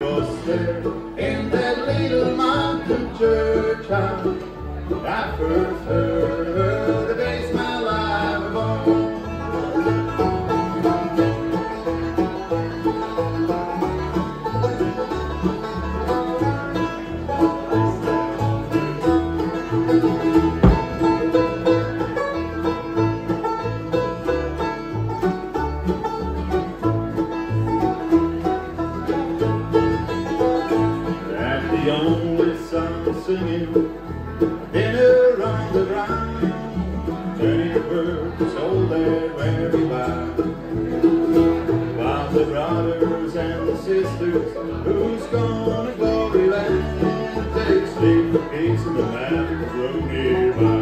In that little mountain church I, I first heard It's the man floating by.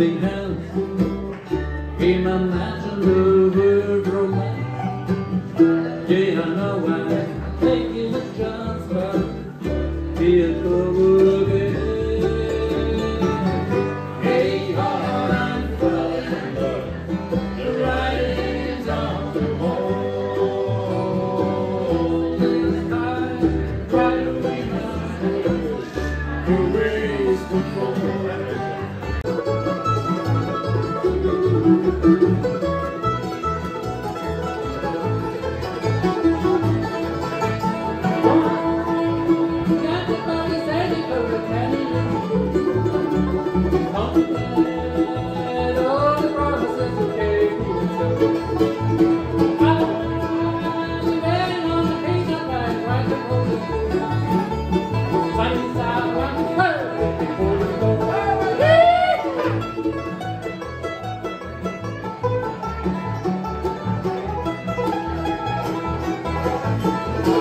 in my magic.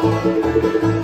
なるほど。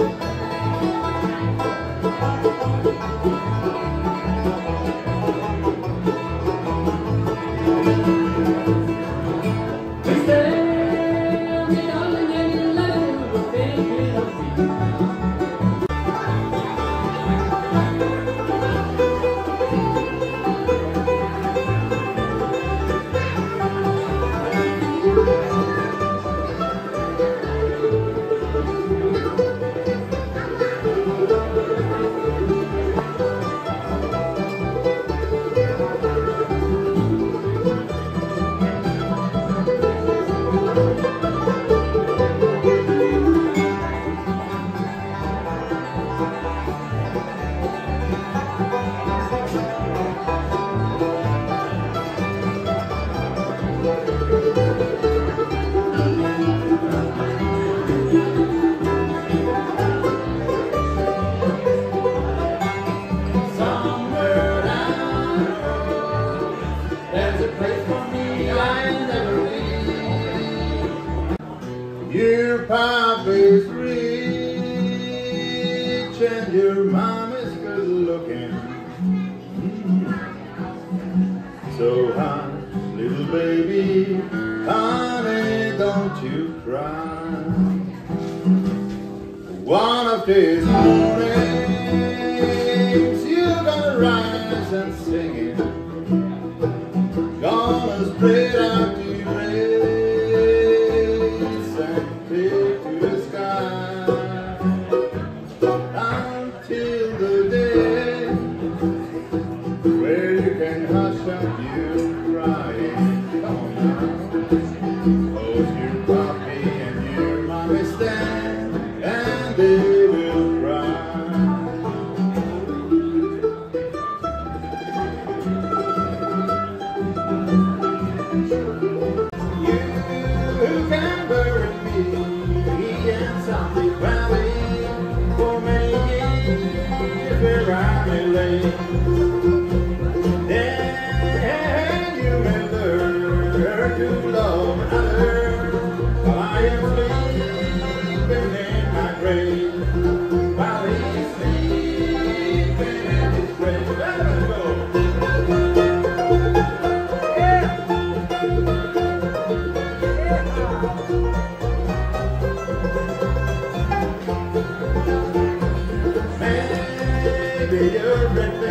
your papa's rich and your mom is good looking. So hot, little baby, honey, don't you cry. One of these mornings. I Savior